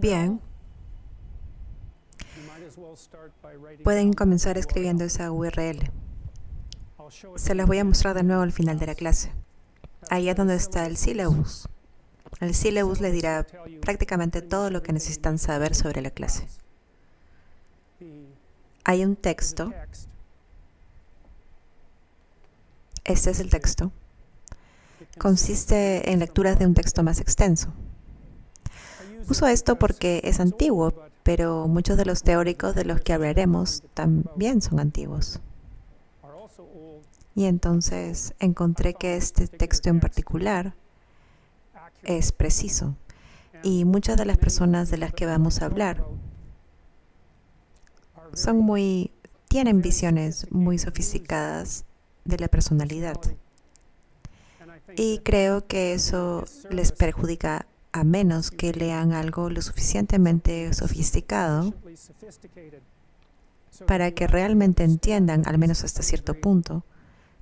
Bien. Pueden comenzar escribiendo esa URL. Se las voy a mostrar de nuevo al final de la clase. Ahí es donde está el syllabus. El syllabus les dirá prácticamente todo lo que necesitan saber sobre la clase. Hay un texto. Este es el texto. Consiste en lecturas de un texto más extenso. Uso esto porque es antiguo, pero muchos de los teóricos de los que hablaremos también son antiguos. Y entonces encontré que este texto en particular es preciso. Y muchas de las personas de las que vamos a hablar son muy, tienen visiones muy sofisticadas de la personalidad. Y creo que eso les perjudica a menos que lean algo lo suficientemente sofisticado para que realmente entiendan, al menos hasta cierto punto,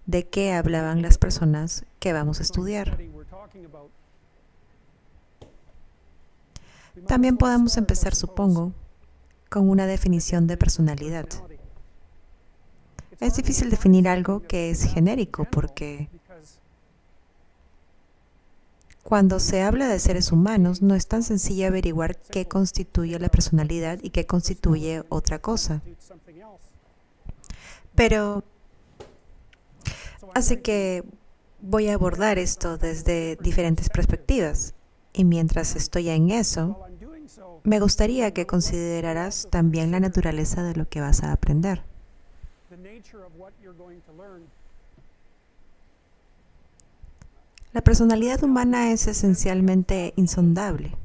de qué hablaban las personas que vamos a estudiar. También podemos empezar, supongo, con una definición de personalidad. Es difícil definir algo que es genérico porque cuando se habla de seres humanos, no es tan sencillo averiguar qué constituye la personalidad y qué constituye otra cosa. Pero, así que voy a abordar esto desde diferentes perspectivas. Y mientras estoy en eso, me gustaría que consideraras también la naturaleza de lo que vas a aprender. La personalidad humana es esencialmente insondable.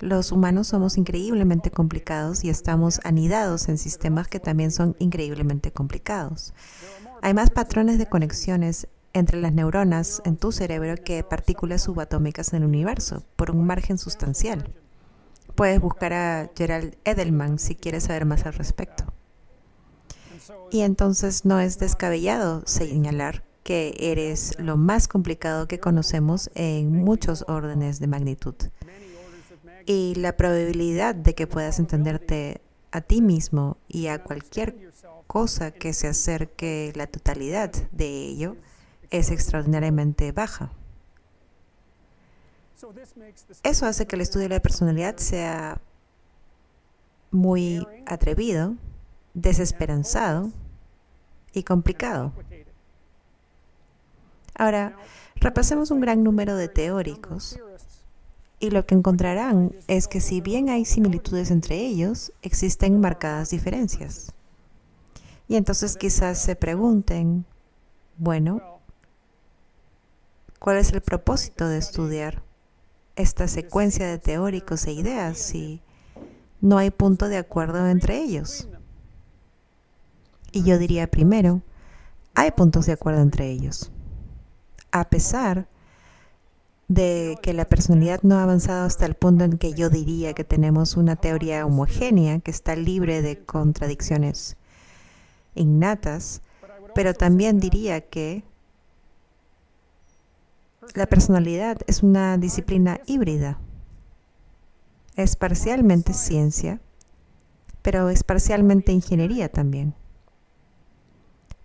Los humanos somos increíblemente complicados y estamos anidados en sistemas que también son increíblemente complicados. Hay más patrones de conexiones entre las neuronas en tu cerebro que partículas subatómicas en el universo, por un margen sustancial. Puedes buscar a Gerald Edelman si quieres saber más al respecto. Y entonces no es descabellado señalar que eres lo más complicado que conocemos en muchos órdenes de magnitud. Y la probabilidad de que puedas entenderte a ti mismo y a cualquier cosa que se acerque la totalidad de ello es extraordinariamente baja. Eso hace que el estudio de la personalidad sea muy atrevido, desesperanzado y complicado. Ahora, repasemos un gran número de teóricos y lo que encontrarán es que si bien hay similitudes entre ellos, existen marcadas diferencias. Y entonces quizás se pregunten, bueno, ¿cuál es el propósito de estudiar esta secuencia de teóricos e ideas si no hay punto de acuerdo entre ellos? Y yo diría primero, hay puntos de acuerdo entre ellos a pesar de que la personalidad no ha avanzado hasta el punto en que yo diría que tenemos una teoría homogénea que está libre de contradicciones innatas, pero también diría que la personalidad es una disciplina híbrida. Es parcialmente ciencia, pero es parcialmente ingeniería también.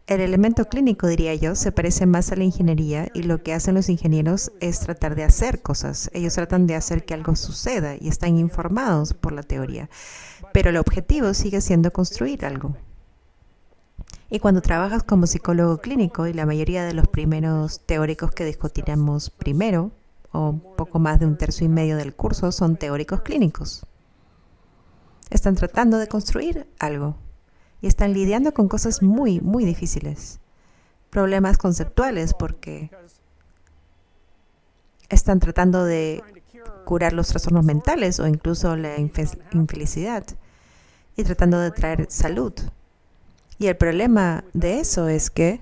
El elemento clínico, diría yo, se parece más a la ingeniería y lo que hacen los ingenieros es tratar de hacer cosas. Ellos tratan de hacer que algo suceda y están informados por la teoría. Pero el objetivo sigue siendo construir algo. Y cuando trabajas como psicólogo clínico, y la mayoría de los primeros teóricos que discutiremos primero, o poco más de un tercio y medio del curso, son teóricos clínicos. Están tratando de construir algo y están lidiando con cosas muy, muy difíciles. Problemas conceptuales porque están tratando de curar los trastornos mentales o incluso la infelicidad y tratando de traer salud. Y el problema de eso es que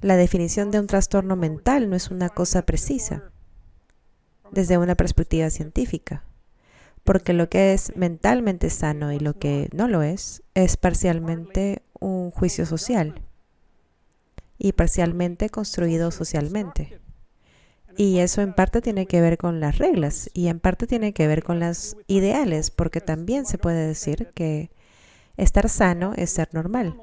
la definición de un trastorno mental no es una cosa precisa desde una perspectiva científica porque lo que es mentalmente sano y lo que no lo es es parcialmente un juicio social y parcialmente construido socialmente. Y eso en parte tiene que ver con las reglas y en parte tiene que ver con las ideales, porque también se puede decir que estar sano es ser normal.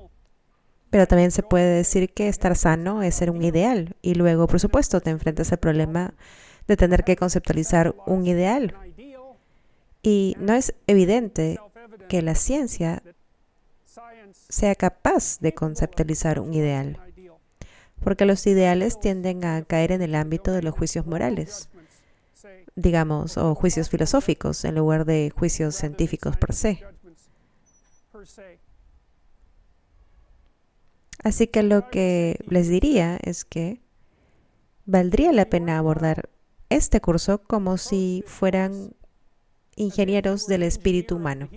Pero también se puede decir que estar sano es ser un ideal. Y luego, por supuesto, te enfrentas al problema de tener que conceptualizar un ideal. Y no es evidente que la ciencia sea capaz de conceptualizar un ideal porque los ideales tienden a caer en el ámbito de los juicios morales, digamos, o juicios filosóficos en lugar de juicios científicos per se. Así que lo que les diría es que valdría la pena abordar este curso como si fueran ingenieros del espíritu humano.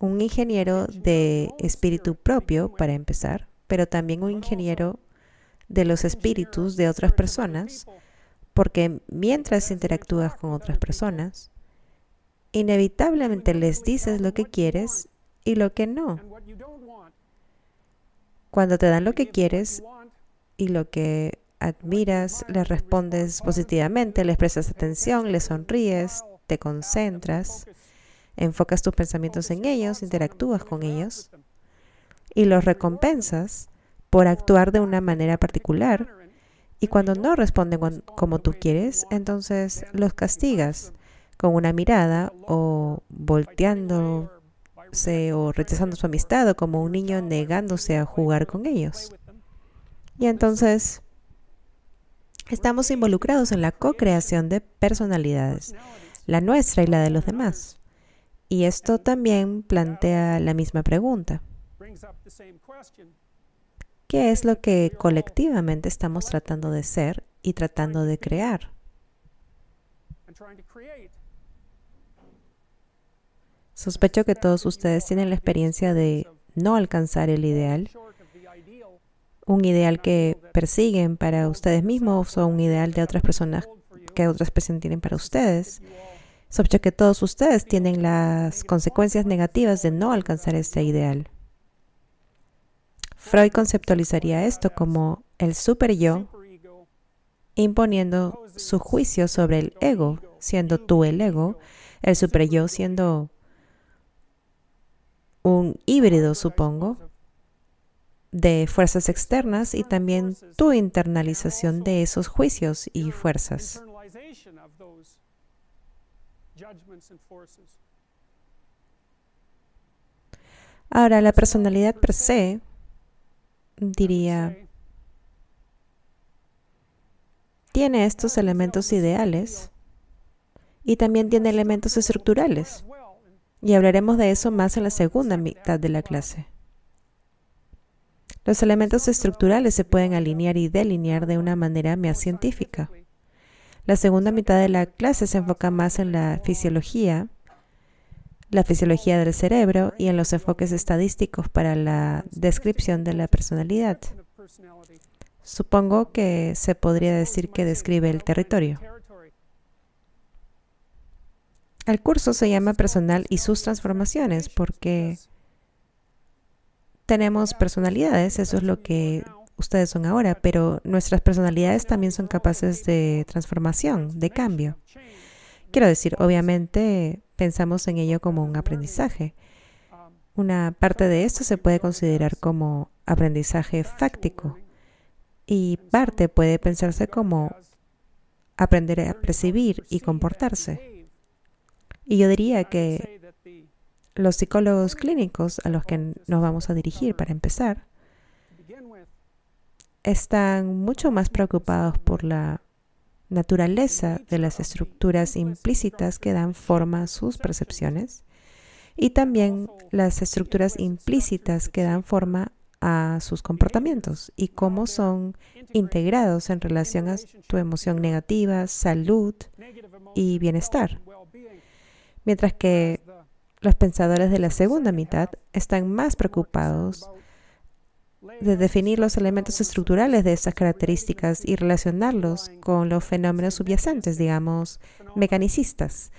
Un ingeniero de espíritu propio, para empezar, pero también un ingeniero de los espíritus de otras personas, porque mientras interactúas con otras personas, inevitablemente les dices lo que quieres y lo que no. Cuando te dan lo que quieres y lo que admiras, les respondes positivamente, les prestas atención, les sonríes, te concentras, enfocas tus pensamientos en ellos, interactúas con ellos y los recompensas por actuar de una manera particular. Y cuando no responden como tú quieres, entonces los castigas con una mirada o volteándose o rechazando su amistad o como un niño negándose a jugar con ellos. Y entonces estamos involucrados en la co-creación de personalidades, la nuestra y la de los demás. Y esto también plantea la misma pregunta. ¿Qué es lo que colectivamente estamos tratando de ser y tratando de crear? Sospecho que todos ustedes tienen la experiencia de no alcanzar el ideal, un ideal que persiguen para ustedes mismos o un ideal de otras personas que otras personas tienen para ustedes. Sospecho que todos ustedes tienen las consecuencias negativas de no alcanzar este ideal. Freud conceptualizaría esto como el super yo imponiendo su juicio sobre el ego, siendo tú el ego, el super yo siendo un híbrido, supongo, de fuerzas externas y también tu internalización de esos juicios y fuerzas. Ahora, la personalidad per se diría, tiene estos elementos ideales y también tiene elementos estructurales. Y hablaremos de eso más en la segunda mitad de la clase. Los elementos estructurales se pueden alinear y delinear de una manera más científica. La segunda mitad de la clase se enfoca más en la fisiología la fisiología del cerebro y en los enfoques estadísticos para la descripción de la personalidad. Supongo que se podría decir que describe el territorio. El curso se llama Personal y sus transformaciones porque tenemos personalidades, eso es lo que ustedes son ahora, pero nuestras personalidades también son capaces de transformación, de cambio. Quiero decir, obviamente pensamos en ello como un aprendizaje. Una parte de esto se puede considerar como aprendizaje fáctico y parte puede pensarse como aprender a percibir y comportarse. Y yo diría que los psicólogos clínicos a los que nos vamos a dirigir para empezar están mucho más preocupados por la naturaleza de las estructuras implícitas que dan forma a sus percepciones y también las estructuras implícitas que dan forma a sus comportamientos y cómo son integrados en relación a tu emoción negativa, salud y bienestar. Mientras que los pensadores de la segunda mitad están más preocupados de definir los elementos estructurales de estas características y relacionarlos con los fenómenos subyacentes, digamos, mecanicistas,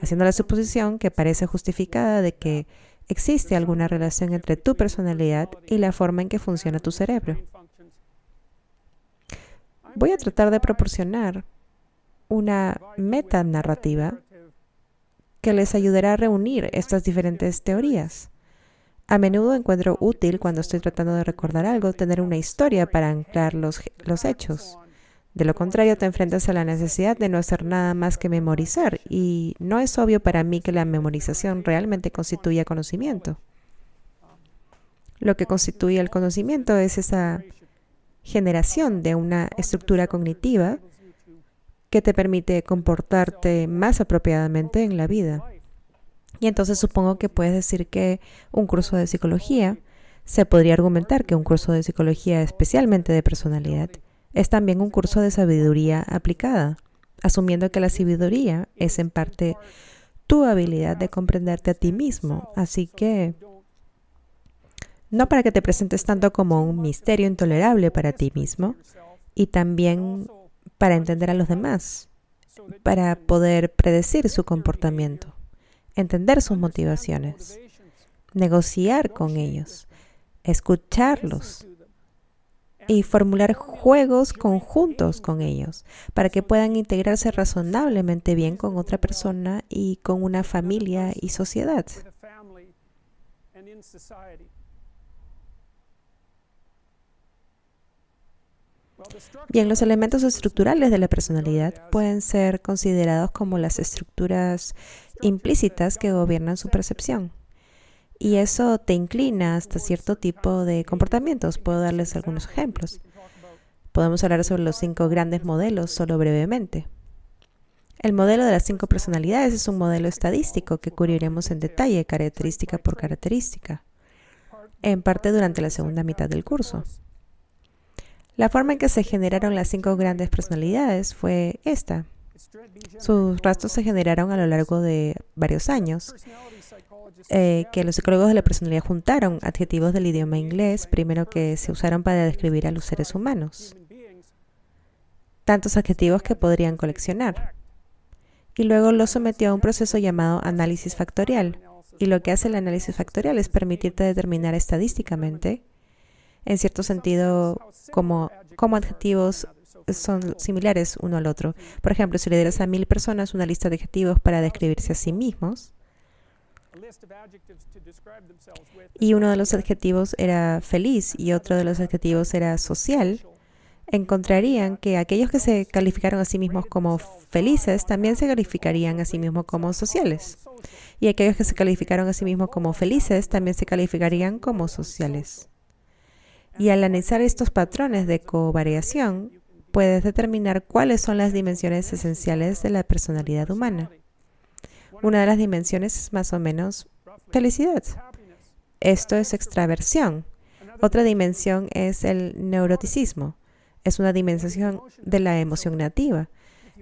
haciendo la suposición que parece justificada de que existe alguna relación entre tu personalidad y la forma en que funciona tu cerebro. voy a tratar de proporcionar una metanarrativa que les ayudará a reunir estas diferentes teorías. A menudo encuentro útil cuando estoy tratando de recordar algo tener una historia para anclar los, los hechos. De lo contrario, te enfrentas a la necesidad de no hacer nada más que memorizar y no es obvio para mí que la memorización realmente constituya conocimiento. Lo que constituye el conocimiento es esa generación de una estructura cognitiva que te permite comportarte más apropiadamente en la vida. Y entonces supongo que puedes decir que un curso de psicología, se podría argumentar que un curso de psicología especialmente de personalidad es también un curso de sabiduría aplicada, asumiendo que la sabiduría es en parte tu habilidad de comprenderte a ti mismo. Así que no para que te presentes tanto como un misterio intolerable para ti mismo, y también para entender a los demás, para poder predecir su comportamiento, entender sus motivaciones, negociar con ellos, escucharlos y formular juegos conjuntos con ellos para que puedan integrarse razonablemente bien con otra persona y con una familia y sociedad. Bien, los elementos estructurales de la personalidad pueden ser considerados como las estructuras implícitas que gobiernan su percepción. Y eso te inclina hasta cierto tipo de comportamientos. Puedo darles algunos ejemplos. Podemos hablar sobre los cinco grandes modelos solo brevemente. El modelo de las cinco personalidades es un modelo estadístico que cubriremos en detalle característica por característica, en parte durante la segunda mitad del curso. La forma en que se generaron las cinco grandes personalidades fue esta. Sus rastros se generaron a lo largo de varios años, eh, que los psicólogos de la personalidad juntaron adjetivos del idioma inglés, primero que se usaron para describir a los seres humanos. Tantos adjetivos que podrían coleccionar. Y luego lo sometió a un proceso llamado análisis factorial. Y lo que hace el análisis factorial es permitirte determinar estadísticamente en cierto sentido, como, como adjetivos son similares uno al otro. Por ejemplo, si le dieras a mil personas una lista de adjetivos para describirse a sí mismos, y uno de los adjetivos era feliz y otro de los adjetivos era social, encontrarían que aquellos que se calificaron a sí mismos como felices también se calificarían a sí mismos como sociales. Y aquellos que se calificaron a sí mismos como felices también se calificarían como sociales. Y al analizar estos patrones de covariación, puedes determinar cuáles son las dimensiones esenciales de la personalidad humana. Una de las dimensiones es más o menos felicidad. Esto es extraversión. Otra dimensión es el neuroticismo. Es una dimensión de la emoción nativa.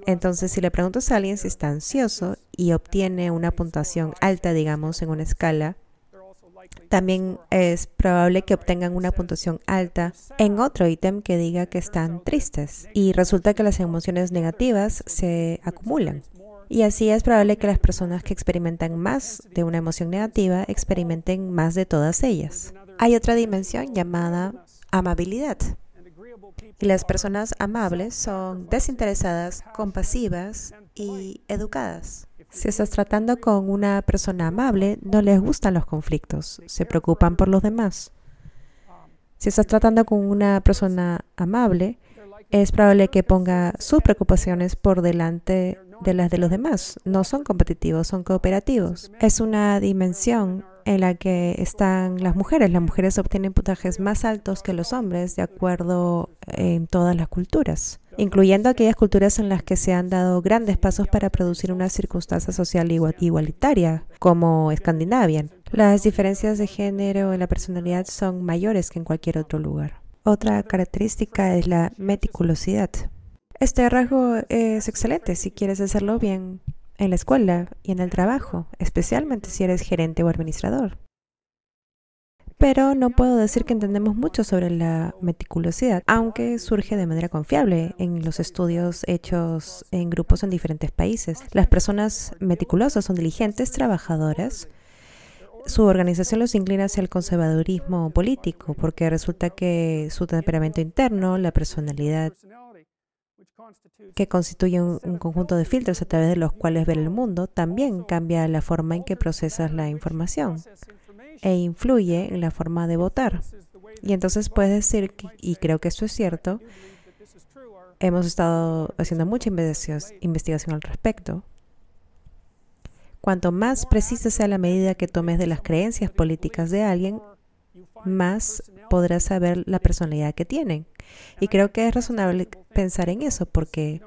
Entonces, si le preguntas a alguien si está ansioso y obtiene una puntuación alta, digamos, en una escala, también es probable que obtengan una puntuación alta en otro ítem que diga que están tristes y resulta que las emociones negativas se acumulan. Y así es probable que las personas que experimentan más de una emoción negativa experimenten más de todas ellas. Hay otra dimensión llamada amabilidad. Y las personas amables son desinteresadas, compasivas y educadas. Si estás tratando con una persona amable, no les gustan los conflictos, se preocupan por los demás. Si estás tratando con una persona amable, es probable que ponga sus preocupaciones por delante de las de los demás. No son competitivos, son cooperativos. Es una dimensión en la que están las mujeres. Las mujeres obtienen puntajes más altos que los hombres de acuerdo en todas las culturas incluyendo aquellas culturas en las que se han dado grandes pasos para producir una circunstancia social igualitaria, como Escandinavia. Las diferencias de género en la personalidad son mayores que en cualquier otro lugar. Otra característica es la meticulosidad. Este rasgo es excelente si quieres hacerlo bien en la escuela y en el trabajo, especialmente si eres gerente o administrador pero no puedo decir que entendemos mucho sobre la meticulosidad, aunque surge de manera confiable en los estudios hechos en grupos en diferentes países. Las personas meticulosas son diligentes, trabajadoras. Su organización los inclina hacia el conservadurismo político, porque resulta que su temperamento interno, la personalidad que constituye un, conjunto de filtros a través de los cuales ver el mundo, también cambia la forma en que procesas la información e influye en la forma de votar. Y entonces puedes decir, y creo que esto es cierto, hemos estado haciendo mucha investigación al respecto. Cuanto más precisa sea la medida que tomes de las creencias políticas de alguien, más podrás saber la personalidad que tienen. Y creo que es razonable pensar en eso porque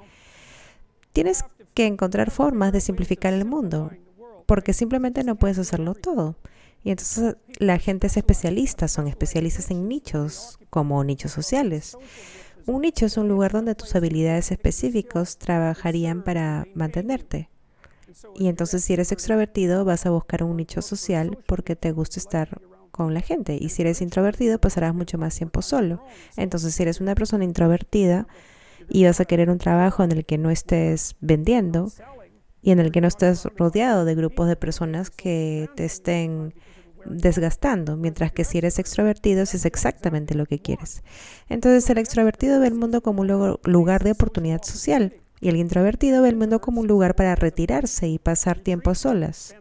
tienes que encontrar formas de simplificar el mundo, porque simplemente no puedes hacerlo todo. Y entonces la gente es especialista, son especialistas en nichos, como nichos sociales. Un nicho es un lugar donde tus habilidades específicas trabajarían para mantenerte. Y entonces si eres extrovertido vas a buscar un nicho social porque te gusta estar con la gente. Y si eres introvertido pasarás mucho más tiempo solo. Entonces si eres una persona introvertida y vas a querer un trabajo en el que no estés vendiendo y en el que no estés rodeado de grupos de personas que te estén desgastando, mientras que si eres extrovertido es exactamente lo que quieres. Entonces el extrovertido ve el mundo como un lugar de oportunidad social y el introvertido ve el mundo como un lugar para retirarse y pasar tiempo a solas.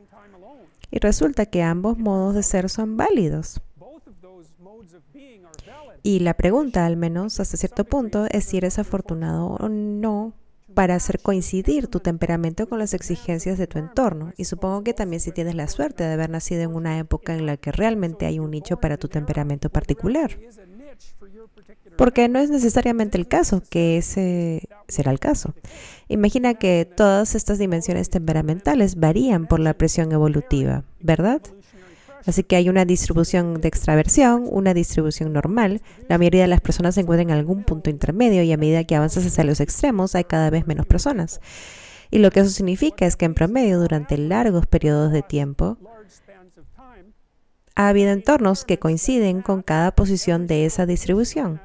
Y resulta que ambos modos de ser son válidos. Y la pregunta, al menos hasta cierto punto, es si eres afortunado o no para hacer coincidir tu temperamento con las exigencias de tu entorno. Y supongo que también si tienes la suerte de haber nacido en una época en la que realmente hay un nicho para tu temperamento particular. Porque no es necesariamente el caso, que ese será el caso. Imagina que todas estas dimensiones temperamentales varían por la presión evolutiva, ¿verdad? Así que hay una distribución de extraversión, una distribución normal. La mayoría de las personas se encuentran en algún punto intermedio y a medida que avanzas hacia los extremos hay cada vez menos personas. Y lo que eso significa es que en promedio durante largos periodos de tiempo ha habido entornos que coinciden con cada posición de esa distribución,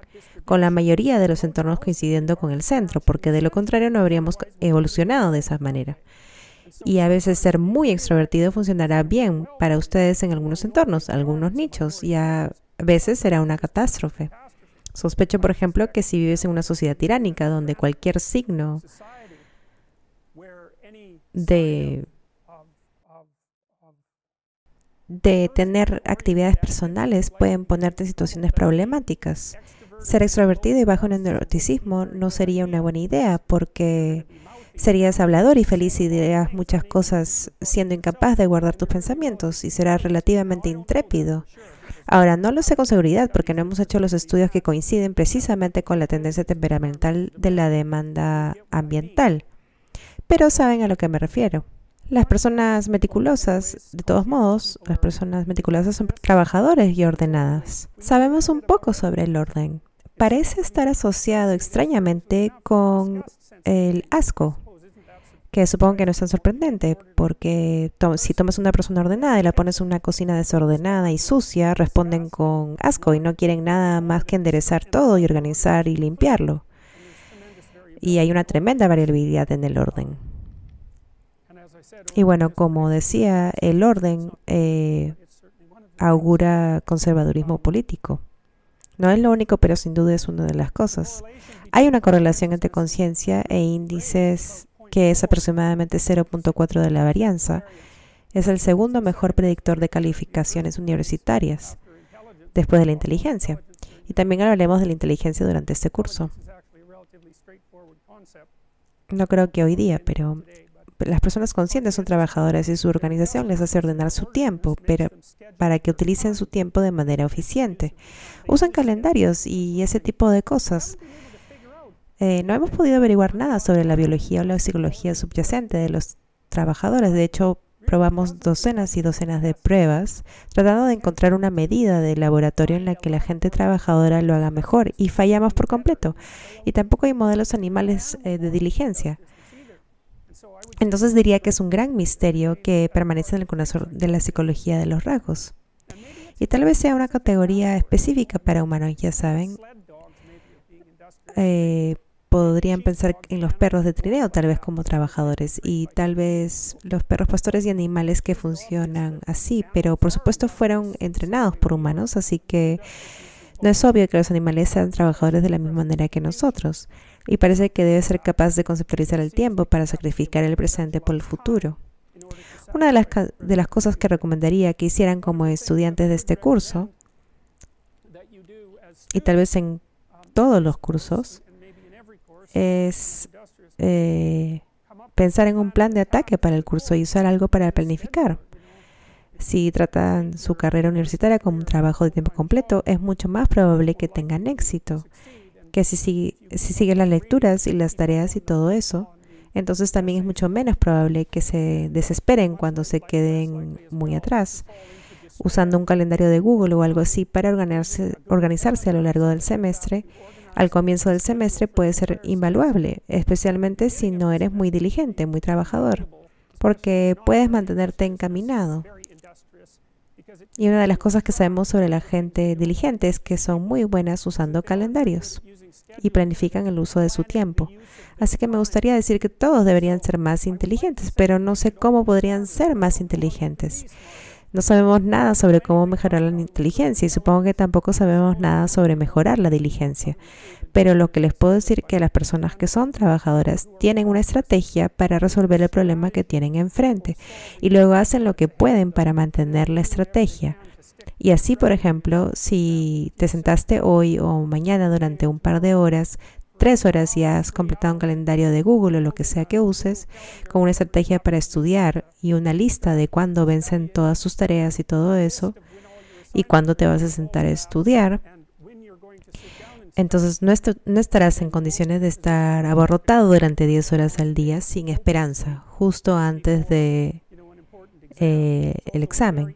con la mayoría de los entornos coincidiendo con el centro, porque de lo contrario no habríamos evolucionado de esa manera y a veces ser muy extrovertido funcionará bien para ustedes en algunos entornos, algunos nichos, y a veces será una catástrofe. Sospecho, por ejemplo, que si vives en una sociedad tiránica donde cualquier signo de, de tener actividades personales pueden ponerte en situaciones problemáticas. Ser extrovertido y bajo en neuroticismo no sería una buena idea porque Serías hablador y feliz y dirías muchas cosas siendo incapaz de guardar tus pensamientos y serás relativamente intrépido. Ahora, no lo sé con seguridad porque no hemos hecho los estudios que coinciden precisamente con la tendencia temperamental de la demanda ambiental, pero saben a lo que me refiero. Las personas meticulosas, de todos modos, las personas meticulosas son trabajadores y ordenadas. Sabemos un poco sobre el orden. Parece estar asociado extrañamente con el asco, que supongo que no es tan sorprendente, porque si tomas una persona ordenada y la pones en una cocina desordenada y sucia, responden con asco y no quieren nada más que enderezar todo y organizar y limpiarlo. Y hay una tremenda variabilidad en el orden. Y bueno, como decía, el orden eh, augura conservadurismo político. No es lo único, pero sin duda es una de las cosas. Hay una correlación entre conciencia e índices que es aproximadamente 0.4 de la varianza, es el segundo mejor predictor de calificaciones universitarias, después de la inteligencia. Y también hablaremos de la inteligencia durante este curso. No creo que hoy día, pero las personas conscientes son trabajadoras y su organización les hace ordenar su tiempo, pero para que utilicen su tiempo de manera eficiente. Usan calendarios y ese tipo de cosas. Eh, no hemos podido averiguar nada sobre la biología o la psicología subyacente de los trabajadores. De hecho, probamos docenas y docenas de pruebas tratando de encontrar una medida de laboratorio en la que la gente trabajadora lo haga mejor y fallamos por completo. Y tampoco hay modelos animales eh, de diligencia. Entonces diría que es un gran misterio que permanece en el corazón de la psicología de los rasgos. Y tal vez sea una categoría específica para humanos, ya saben. Eh, podrían pensar en los perros de trineo tal vez como trabajadores y tal vez los perros pastores y animales que funcionan así, pero por supuesto fueron entrenados por humanos, así que no es obvio que los animales sean trabajadores de la misma manera que nosotros. y parece que debe ser capaz de conceptualizar el tiempo para sacrificar el presente por el futuro. Una de las, de las cosas que recomendaría que hicieran como estudiantes de este curso, y tal vez en todos los cursos, es eh, pensar en un plan de ataque para el curso y usar algo para planificar. Si tratan su carrera universitaria como un trabajo de tiempo completo, es mucho más probable que tengan éxito que si, si siguen las lecturas y las tareas y todo eso. Entonces también es mucho menos probable que se desesperen cuando se queden muy atrás, usando un calendario de Google o algo así para organizarse, organizarse a lo largo del semestre al comienzo del semestre puede ser invaluable, especialmente si no eres muy diligente, muy trabajador, porque puedes mantenerte encaminado. Y una de las cosas que sabemos sobre la gente diligente es que son muy buenas usando calendarios y planifican el uso de su tiempo. Así que me gustaría decir que todos deberían ser más inteligentes, pero no sé cómo podrían ser más inteligentes. No sabemos nada sobre cómo mejorar la inteligencia y supongo que tampoco sabemos nada sobre mejorar la diligencia. Pero lo que les puedo decir es que las personas que son trabajadoras tienen una estrategia para resolver el problema que tienen enfrente y luego hacen lo que pueden para mantener la estrategia. Y así, por ejemplo, si te sentaste hoy o mañana durante un par de horas, tres horas y has completado un calendario de Google o lo que sea que uses, con una estrategia para estudiar y una lista de cuándo vencen todas sus tareas y todo eso, y cuándo te vas a sentar a estudiar, entonces no, estarás en condiciones de estar abarrotado durante 10 horas al día sin esperanza, justo antes de eh, el examen.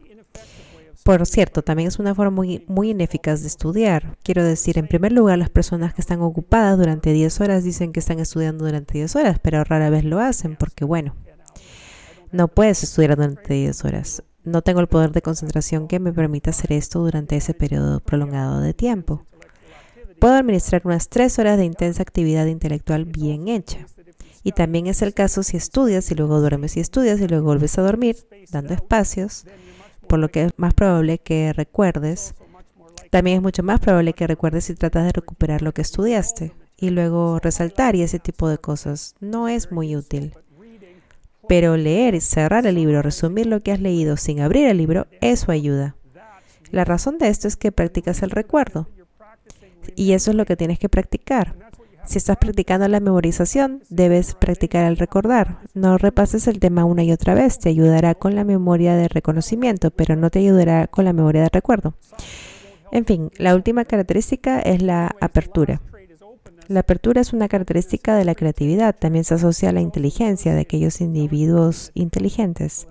Por cierto, también es una forma muy, ineficaz de estudiar. Quiero decir, en primer lugar, las personas que están ocupadas durante 10 horas dicen que están estudiando durante 10 horas, pero rara vez lo hacen porque, bueno, no puedes estudiar durante 10 horas. No tengo el poder de concentración que me permita hacer esto durante ese periodo prolongado de tiempo. Puedo administrar unas 3 horas de intensa actividad intelectual bien hecha. Y también es el caso si estudias y luego duermes y estudias y luego vuelves a dormir, dando espacios por lo que es más probable que recuerdes. También es mucho más probable que recuerdes si tratas de recuperar lo que estudiaste y luego resaltar y ese tipo de cosas. No es muy útil. Pero leer y cerrar el libro, resumir lo que has leído sin abrir el libro, eso ayuda. La razón de esto es que practicas el recuerdo. Y eso es lo que tienes que practicar. Si estás practicando la memorización, debes practicar el recordar. No repases el tema una y otra vez. Te ayudará con la memoria de reconocimiento, pero no te ayudará con la memoria de recuerdo. En fin, la última característica es la apertura. La apertura es una característica de la creatividad. También se asocia a la inteligencia de aquellos individuos inteligentes.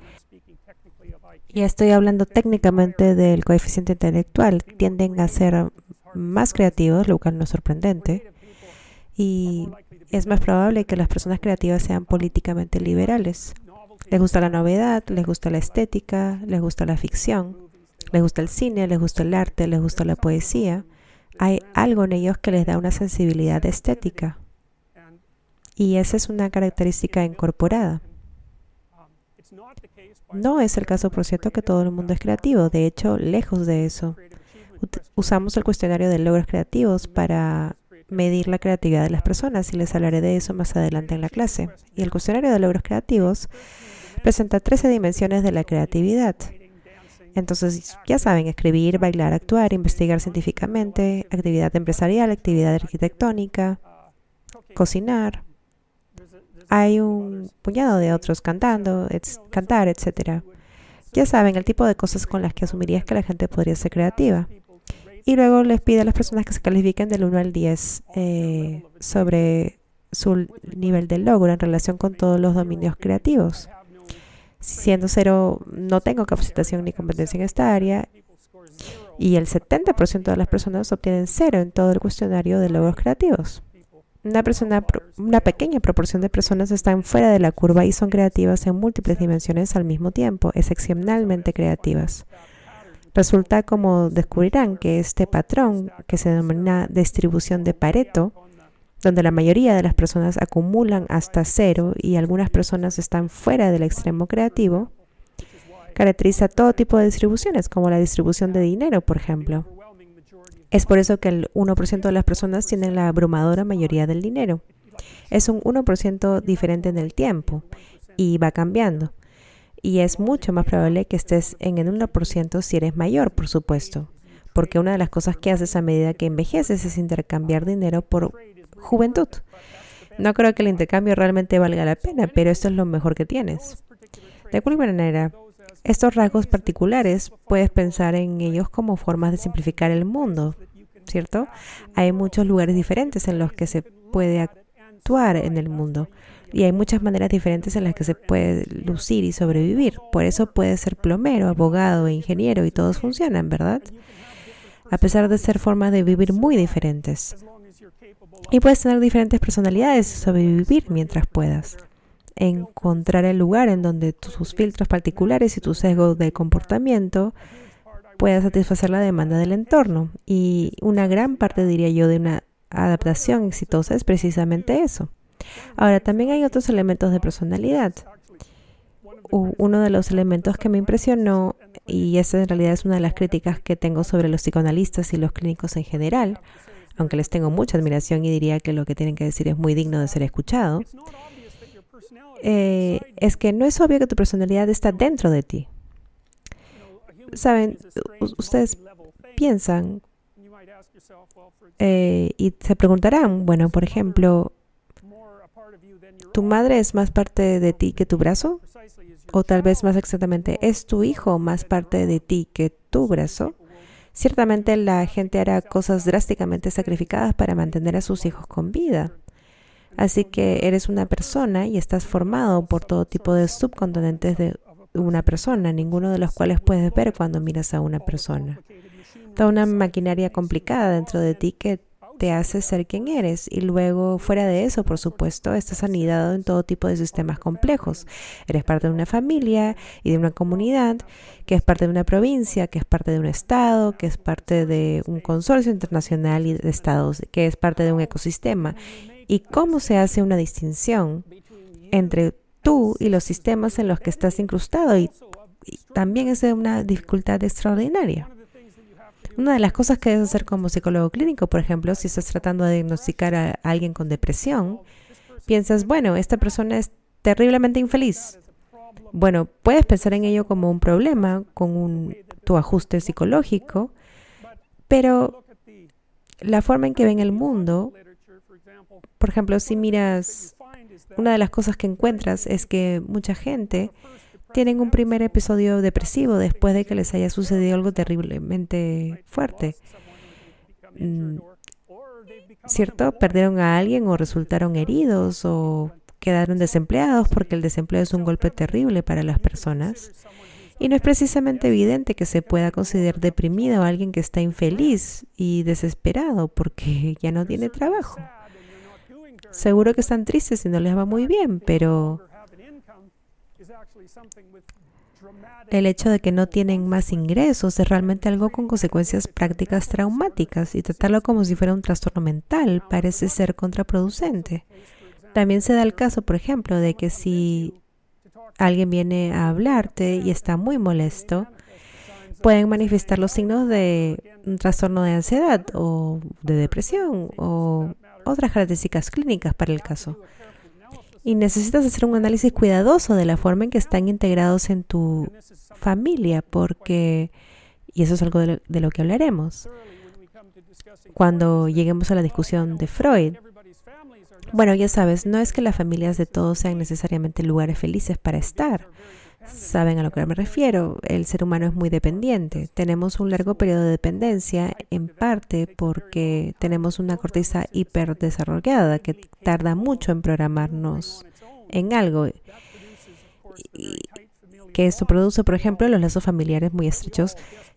Y estoy hablando técnicamente del coeficiente intelectual. Tienden a ser más creativos, lo cual no es sorprendente y es más probable que las personas creativas sean políticamente liberales. Les gusta la novedad, les gusta la estética, les gusta la ficción, les gusta el cine, les gusta el arte, les gusta la poesía. Hay algo en ellos que les da una sensibilidad estética. Y esa es una característica incorporada. No es el caso, por cierto, que todo el mundo es creativo. De hecho, lejos de eso. Usamos el cuestionario de logros creativos para medir la creatividad de las personas y les hablaré de eso más adelante en la clase. Y el cuestionario de logros creativos presenta 13 dimensiones de la creatividad. Entonces, ya saben, escribir, bailar, actuar, investigar científicamente, actividad empresarial, actividad arquitectónica, cocinar. Hay un puñado de otros cantando, cantar, etc. Ya saben, el tipo de cosas con las que asumirías que la gente podría ser creativa y luego les pide a las personas que se califiquen del 1 al 10 eh, sobre su nivel de logro en relación con todos los dominios creativos. Siendo cero, no tengo capacitación ni competencia en esta área y el 70% de las personas obtienen cero en todo el cuestionario de logros creativos. Una, una pequeña proporción de personas están fuera de la curva y son creativas en múltiples dimensiones al mismo tiempo, excepcionalmente creativas. Resulta, como descubrirán, que este patrón, que se denomina distribución de Pareto, donde la mayoría de las personas acumulan hasta cero y algunas personas están fuera del extremo creativo, caracteriza todo tipo de distribuciones, como la distribución de dinero, por ejemplo. Es por eso que el 1% de las personas tienen la abrumadora mayoría del dinero. Es un 1% diferente en el tiempo y va cambiando. Y es mucho más probable que estés en el 1% si eres mayor, por supuesto. Porque una de las cosas que haces a medida que envejeces es intercambiar dinero por juventud. No creo que el intercambio realmente valga la pena, pero esto es lo mejor que tienes. De cualquier manera, estos rasgos particulares puedes pensar en ellos como formas de simplificar el mundo, ¿cierto? Hay muchos lugares diferentes en los que se puede actuar en el mundo y hay muchas maneras diferentes en las que se puede lucir y sobrevivir. Por eso puedes ser plomero, abogado ingeniero y todos funcionan, ¿verdad? A pesar de ser formas de vivir muy diferentes. Y puedes tener diferentes personalidades y sobrevivir mientras puedas. Encontrar el lugar en donde tus filtros particulares y tu sesgo de comportamiento puedan satisfacer la demanda del entorno. Y una gran parte, diría yo, de una adaptación exitosa es precisamente eso. Ahora, también hay otros elementos de personalidad. Uno de los elementos que me impresionó, y esa en realidad es una de las críticas que tengo sobre los psicoanalistas y los clínicos en general, aunque les tengo mucha admiración y diría que lo que tienen que decir es muy digno de ser escuchado, eh, es que no es obvio que tu personalidad está dentro de ti. Saben, ustedes piensan eh, y se preguntarán, bueno, por ejemplo, ¿tu madre es más parte de ti que tu brazo? O tal vez más exactamente, ¿es tu hijo más parte de ti que tu brazo? Ciertamente la gente hará cosas drásticamente sacrificadas para mantener a sus hijos con vida. Así que eres una persona y estás formado por todo tipo de subcomponentes de una persona, ninguno de los cuales puedes ver cuando miras a una persona. Toda una maquinaria complicada dentro de ti que te hace ser quien eres. Y luego, fuera de eso, por supuesto, estás anidado en todo tipo de sistemas complejos. Eres parte de una familia y de una comunidad, que es parte de una provincia, que es parte de un estado, que es parte de un consorcio internacional y de estados, que es parte de un ecosistema. ¿Y cómo se hace una distinción entre tú y los sistemas en los que estás incrustado? Y, y también es una dificultad extraordinaria. Una de las cosas que debes hacer como psicólogo clínico, por ejemplo, si estás tratando de diagnosticar a alguien con depresión, piensas, bueno, esta persona es terriblemente infeliz. Bueno, puedes pensar en ello como un problema con un, tu ajuste psicológico, pero la forma en que ven el mundo, por ejemplo, si miras, una de las cosas que encuentras es que mucha gente tienen un primer episodio depresivo después de que les haya sucedido algo terriblemente fuerte. Mm, ¿Cierto? Perdieron a alguien o resultaron heridos o quedaron desempleados porque el desempleo es un golpe terrible para las personas. Y no es precisamente evidente que se pueda considerar deprimido a alguien que está infeliz y desesperado porque ya no tiene trabajo. Seguro que están tristes y no les va muy bien, pero el hecho de que no tienen más ingresos es realmente algo con consecuencias prácticas traumáticas y tratarlo como si fuera un trastorno mental parece ser contraproducente. También se da el caso, por ejemplo, de que si alguien viene a hablarte y está muy molesto, pueden manifestar los signos de un trastorno de ansiedad o de depresión o otras características clínicas para el caso y necesitas hacer un análisis cuidadoso de la forma en que están integrados en tu familia, porque, y eso es algo de lo, que hablaremos, cuando lleguemos a la discusión de Freud. Bueno, ya sabes, no es que las familias de todos sean necesariamente lugares felices para estar. Saben a lo que me refiero. El ser humano es muy dependiente. Tenemos un largo periodo de dependencia, en parte porque tenemos una corteza hiperdesarrollada que tarda mucho en programarnos en algo. Y que esto produce, por ejemplo, los lazos familiares muy estrechos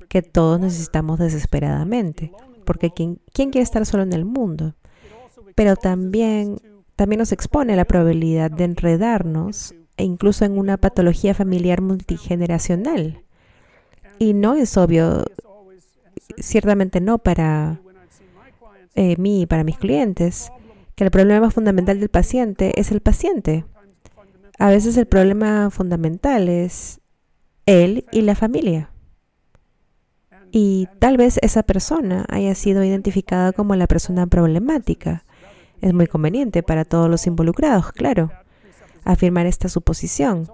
que todos necesitamos desesperadamente. Porque ¿quién, quién quiere estar solo en el mundo? Pero también, también nos expone la probabilidad de enredarnos e incluso en una patología familiar multigeneracional. Y no es obvio, ciertamente no para eh, mí y para mis clientes, que el problema fundamental del paciente es el paciente. A veces el problema fundamental es él y la familia. Y tal vez esa persona haya sido identificada como la persona problemática. Es muy conveniente para todos los involucrados, claro, afirmar esta suposición.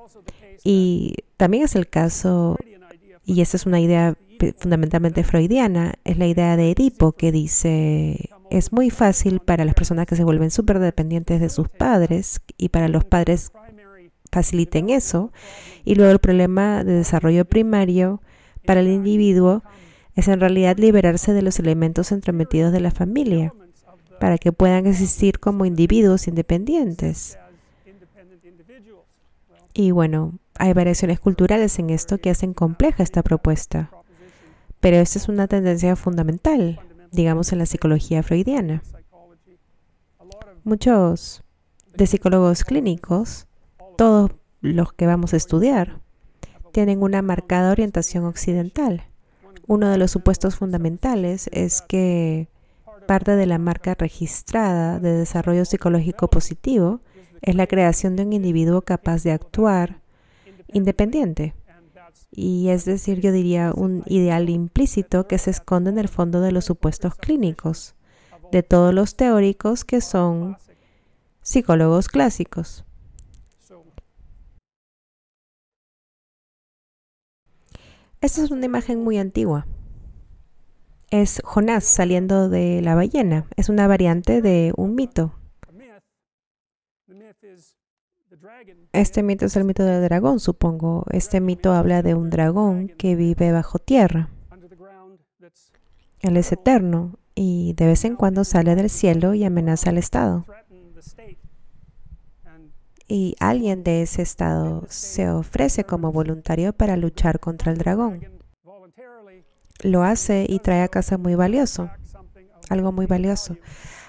Y también es el caso, y esta es una idea fundamentalmente freudiana, es la idea de Edipo que dice, es muy fácil para las personas que se vuelven súper dependientes de sus padres y para los padres faciliten eso. Y luego el problema de desarrollo primario para el individuo es en realidad liberarse de los elementos entrometidos de la familia para que puedan existir como individuos independientes. Y bueno, hay variaciones culturales en esto que hacen compleja esta propuesta, pero esta es una tendencia fundamental, digamos, en la psicología freudiana. Muchos de psicólogos clínicos, todos los que vamos a estudiar, tienen una marcada orientación occidental. Uno de los supuestos fundamentales es que parte de la marca registrada de desarrollo psicológico positivo es la creación de un individuo capaz de actuar independiente. Y es decir, yo diría un ideal implícito que se esconde en el fondo de los supuestos clínicos, de todos los teóricos que son psicólogos clásicos. Esta es una imagen muy antigua. Es Jonás saliendo de la ballena. Es una variante de un mito. Este mito es el mito del dragón, supongo. Este mito habla de un dragón que vive bajo tierra. Él es eterno y de vez en cuando sale del cielo y amenaza al Estado. Y alguien de ese Estado se ofrece como voluntario para luchar contra el dragón. Lo hace y trae a casa muy valioso, algo muy valioso.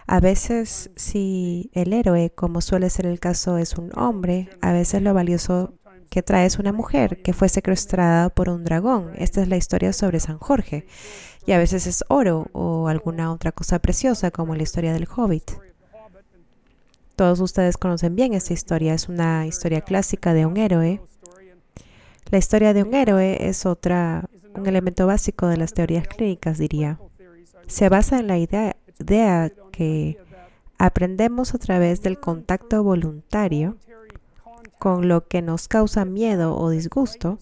A veces, si el héroe, como suele ser el caso, es un hombre, a veces lo valioso que trae es una mujer que fue secuestrada por un dragón. Esta es la historia sobre San Jorge. Y a veces es oro o alguna otra cosa preciosa, como la historia del hobbit. Todos ustedes conocen bien esta historia. Es una historia clásica de un héroe. La historia de un héroe es otra, un elemento básico de las teorías clínicas, diría. Se basa en la idea idea que aprendemos a través del contacto voluntario con lo que nos causa miedo o disgusto.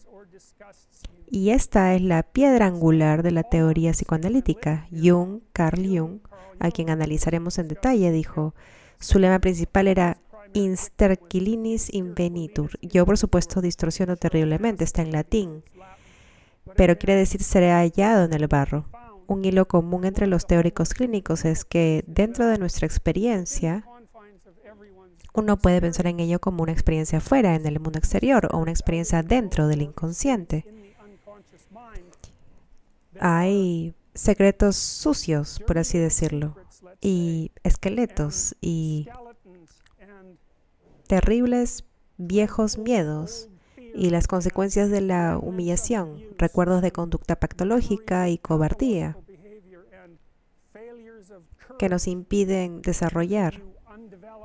Y esta es la piedra angular de la teoría psicoanalítica. Jung, Carl Jung, a quien analizaremos en detalle, dijo, su lema principal era Insterquilinis invenitur. Yo, por supuesto, distorsiono terriblemente, está en latín, pero quiere decir seré hallado en el barro un hilo común entre los teóricos clínicos es que dentro de nuestra experiencia, uno puede pensar en ello como una experiencia fuera, en el mundo exterior, o una experiencia dentro del inconsciente. Hay secretos sucios, por así decirlo, y esqueletos y terribles viejos miedos y las consecuencias de la humillación, recuerdos de conducta pactológica y cobardía que nos impiden desarrollar,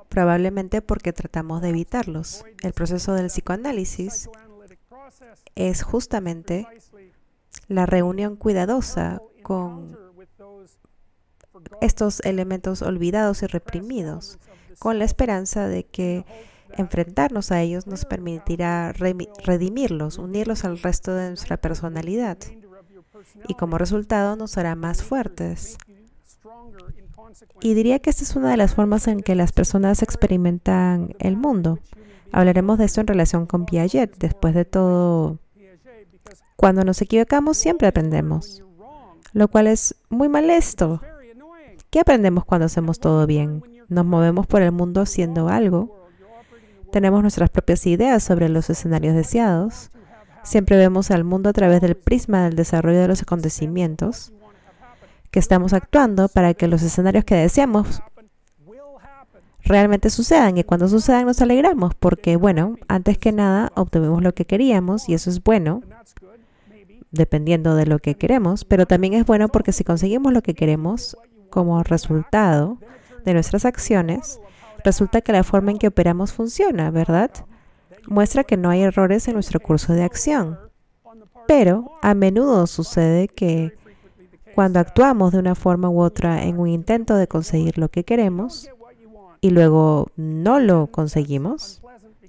probablemente porque tratamos de evitarlos. El proceso del psicoanálisis es justamente la reunión cuidadosa con estos elementos olvidados y reprimidos, con la esperanza de que enfrentarnos a ellos nos permitirá redimirlos, unirlos al resto de nuestra personalidad y como resultado nos hará más fuertes. Y diría que esta es una de las formas en que las personas experimentan el mundo. Hablaremos de esto en relación con Piaget. Después de todo, cuando nos equivocamos siempre aprendemos, lo cual es muy molesto. ¿Qué aprendemos cuando hacemos todo bien? Nos movemos por el mundo haciendo algo tenemos nuestras propias ideas sobre los escenarios deseados. Siempre vemos al mundo a través del prisma del desarrollo de los acontecimientos que estamos actuando para que los escenarios que deseamos realmente sucedan y cuando sucedan nos alegramos porque, bueno, antes que nada obtuvimos lo que queríamos y eso es bueno, dependiendo de lo que queremos, pero también es bueno porque si conseguimos lo que queremos como resultado de nuestras acciones, resulta que la forma en que operamos funciona, ¿verdad? Muestra que no hay errores en nuestro curso de acción. Pero a menudo sucede que cuando actuamos de una forma u otra en un intento de conseguir lo que queremos y luego no lo conseguimos,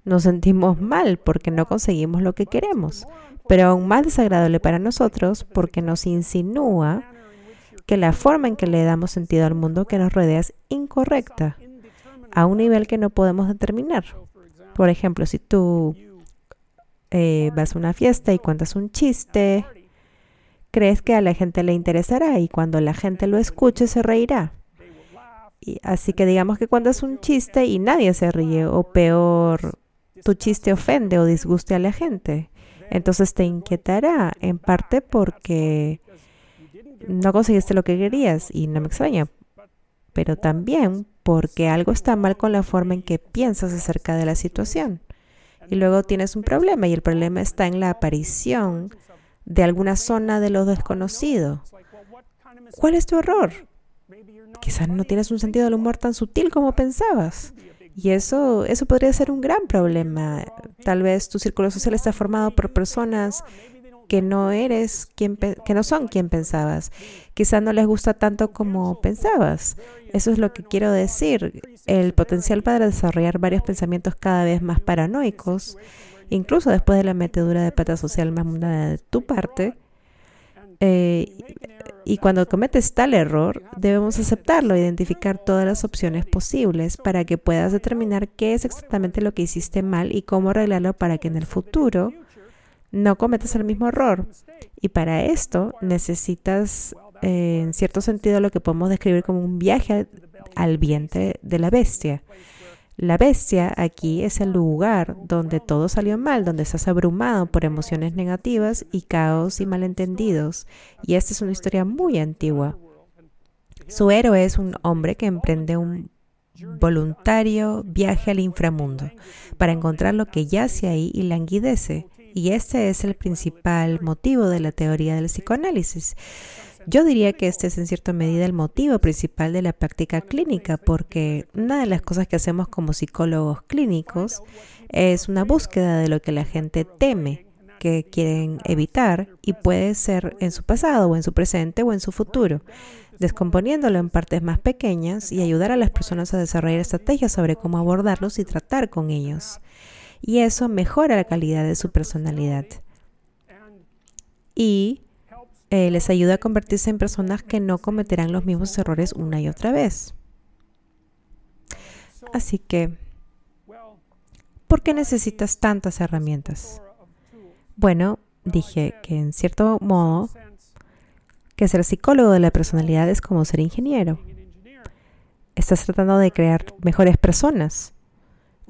nos sentimos mal porque no conseguimos lo que queremos, pero aún más desagradable para nosotros porque nos insinúa que la forma en que le damos sentido al mundo que nos rodea es incorrecta, a un nivel que no podemos determinar. Por ejemplo, si tú eh, vas a una fiesta y cuentas un chiste, crees que a la gente le interesará y cuando la gente lo escuche se reirá. Y así que digamos que cuentas un chiste y nadie se ríe, o peor, tu chiste ofende o disguste a la gente. Entonces te inquietará, en parte porque no conseguiste lo que querías y no me extraña, pero también porque algo está mal con la forma en que piensas acerca de la situación. Y luego tienes un problema y el problema está en la aparición de alguna zona de lo desconocido. ¿Cuál es tu error? Quizás no tienes un sentido del humor tan sutil como pensabas. Y eso, eso podría ser un gran problema. Tal vez tu círculo social está formado por personas que no eres quien que no son quien pensabas. Quizás no les gusta tanto como pensabas. Eso es lo que quiero decir. El potencial para desarrollar varios pensamientos cada vez más paranoicos incluso después de la metedura de pata social más mundana de tu parte. Eh, y cuando cometes tal error, debemos aceptarlo, identificar todas las opciones posibles para que puedas determinar qué es exactamente lo que hiciste mal y cómo arreglarlo para que en el futuro no cometas el mismo error. Y para esto necesitas, eh, en cierto sentido, lo que podemos describir como un viaje al vientre de la bestia. La bestia aquí es el lugar donde todo salió mal, donde estás abrumado por emociones negativas y caos y malentendidos. Y esta es una historia muy antigua. Su héroe es un hombre que emprende un voluntario viaje al inframundo para encontrar lo que yace ahí y languidece. Y este es el principal motivo de la teoría del psicoanálisis. Yo diría que este es en cierta medida el motivo principal de la práctica clínica, porque una de las cosas que hacemos como psicólogos clínicos es una búsqueda de lo que la gente teme que quieren evitar y puede ser en su pasado o en su presente o en su futuro, descomponiéndolo en partes más pequeñas y ayudar a las personas a desarrollar estrategias sobre cómo abordarlos y tratar con ellos. Y eso mejora la calidad de su personalidad. Y eh, les ayuda a convertirse en personas que no cometerán los mismos errores una y otra vez. Así que, ¿por qué necesitas tantas herramientas? Bueno, dije que en cierto modo, que ser psicólogo de la personalidad es como ser ingeniero. Estás tratando de crear mejores personas.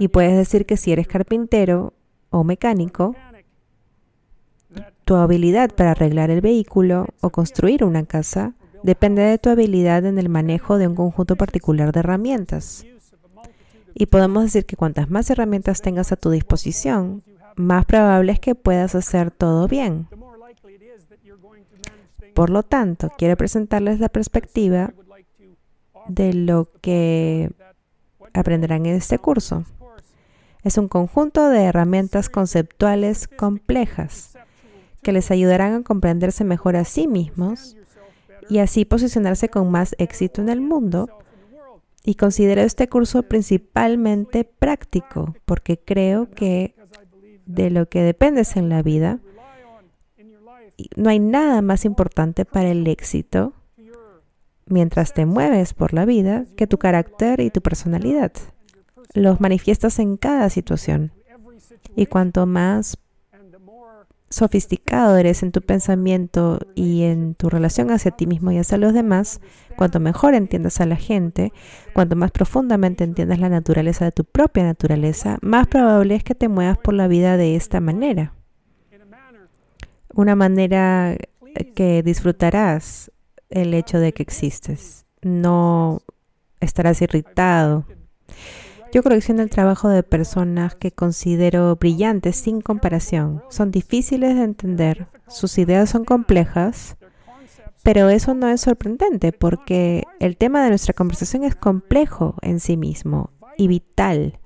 Y puedes decir que si eres carpintero o mecánico, tu habilidad para arreglar el vehículo o construir una casa depende de tu habilidad en el manejo de un conjunto particular de herramientas. Y podemos decir que cuantas más herramientas tengas a tu disposición, más probable es que puedas hacer todo bien. Por lo tanto, quiero presentarles la perspectiva de lo que aprenderán en este curso. Es un conjunto de herramientas conceptuales complejas que les ayudarán a comprenderse mejor a sí mismos y así posicionarse con más éxito en el mundo. Y considero este curso principalmente práctico porque creo que de lo que dependes en la vida, no hay nada más importante para el éxito mientras te mueves por la vida que tu carácter y tu personalidad. Los manifiestas en cada situación. Y cuanto más sofisticado eres en tu pensamiento y en tu relación hacia ti mismo y hacia los demás, cuanto mejor entiendas a la gente, cuanto más profundamente entiendas la naturaleza de tu propia naturaleza, más probable es que te muevas por la vida de esta manera. Una manera que disfrutarás el hecho de que existes. No estarás irritado. Yo colecciono el trabajo de personas que considero brillantes sin comparación. Son difíciles de entender, sus ideas son complejas, pero eso no es sorprendente porque el tema de nuestra conversación es complejo en sí mismo y vital.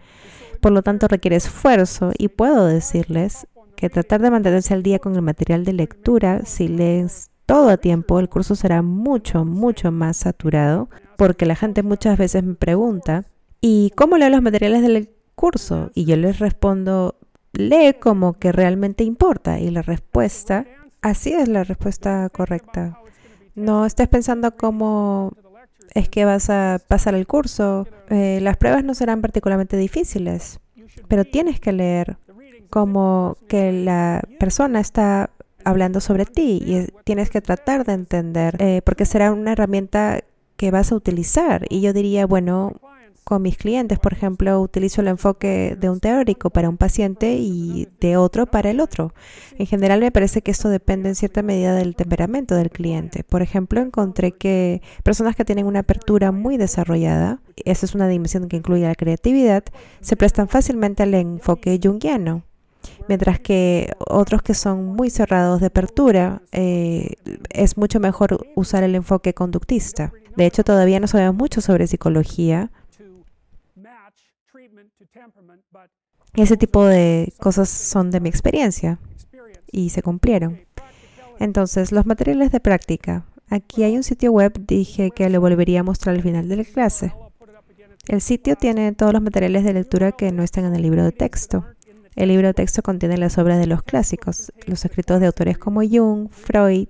Por lo tanto, requiere esfuerzo y puedo decirles que tratar de mantenerse al día con el material de lectura, si lees todo a tiempo, el curso será mucho, mucho más saturado, porque la gente muchas veces me pregunta, ¿y cómo leo los materiales del curso? Y yo les respondo, lee como que realmente importa. Y la respuesta, así es la respuesta correcta. No estés pensando cómo es que vas a pasar el curso. Eh, las pruebas no serán particularmente difíciles, pero tienes que leer como que la persona está hablando sobre ti y tienes que tratar de entender, eh, porque será una herramienta que vas a utilizar. Y yo diría, bueno, con mis clientes, por ejemplo, utilizo el enfoque de un teórico para un paciente y de otro para el otro. En general me parece que esto depende en cierta medida del temperamento del cliente. Por ejemplo, encontré que personas que tienen una apertura muy desarrollada, esa es una dimensión que incluye la creatividad, se prestan fácilmente al enfoque junguiano. Mientras que otros que son muy cerrados de apertura, eh, es mucho mejor usar el enfoque conductista. De hecho, todavía no sabemos mucho sobre psicología, ese tipo de cosas son de mi experiencia y se cumplieron. Entonces, los materiales de práctica. Aquí hay un sitio web, dije que lo volvería a mostrar al final de la clase. El sitio tiene todos los materiales de lectura que no están en el libro de texto. El libro de texto contiene las obras de los clásicos, los escritos de autores como Jung, Freud,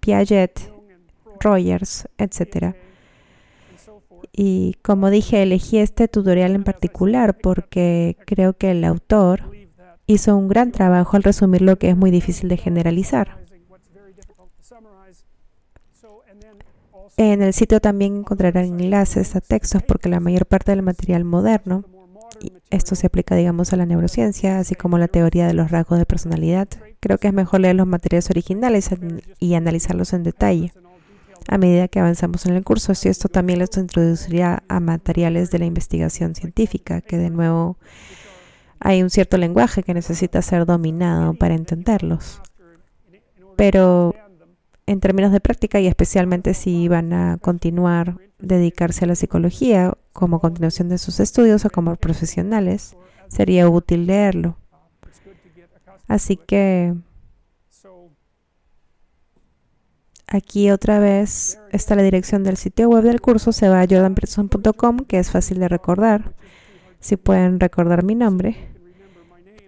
Piaget, Rogers, etc. Y como dije, elegí este tutorial en particular porque creo que el autor hizo un gran trabajo al resumir lo que es muy difícil de generalizar. En el sitio también encontrarán enlaces a textos porque la mayor parte del material moderno, y esto se aplica digamos a la neurociencia, así como la teoría de los rasgos de personalidad, creo que es mejor leer los materiales originales y analizarlos en detalle a medida que avanzamos en el curso. Y esto también les introduciría a materiales de la investigación científica, que de nuevo hay un cierto lenguaje que necesita ser dominado para entenderlos. Pero en términos de práctica y especialmente si van a continuar dedicarse a la psicología como continuación de sus estudios o como profesionales, sería útil leerlo. Así que Aquí otra vez está la dirección del sitio web del curso. Se va a jordanpeterson.com, que es fácil de recordar. Si pueden recordar mi nombre.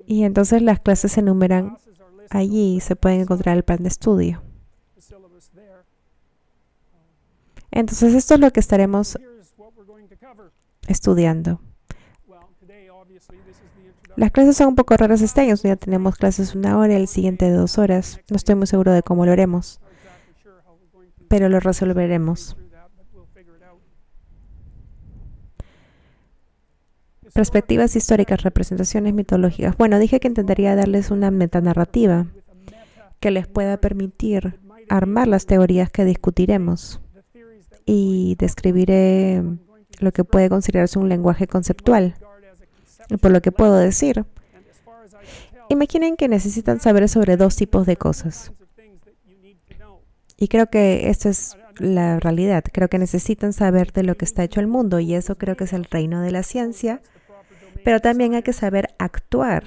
Y entonces las clases se enumeran allí y se pueden encontrar el plan de estudio. Entonces esto es lo que estaremos estudiando. Las clases son un poco raras este año. Ya tenemos clases una hora y el siguiente dos horas. No estoy muy seguro de cómo lo haremos pero lo resolveremos. Perspectivas históricas, representaciones mitológicas. Bueno, dije que intentaría darles una metanarrativa que les pueda permitir armar las teorías que discutiremos y describiré lo que puede considerarse un lenguaje conceptual. Por lo que puedo decir, imaginen que necesitan saber sobre dos tipos de cosas. Y creo que esto es la realidad. Creo que necesitan saber de lo que está hecho el mundo y eso creo que es el reino de la ciencia. Pero también hay que saber actuar.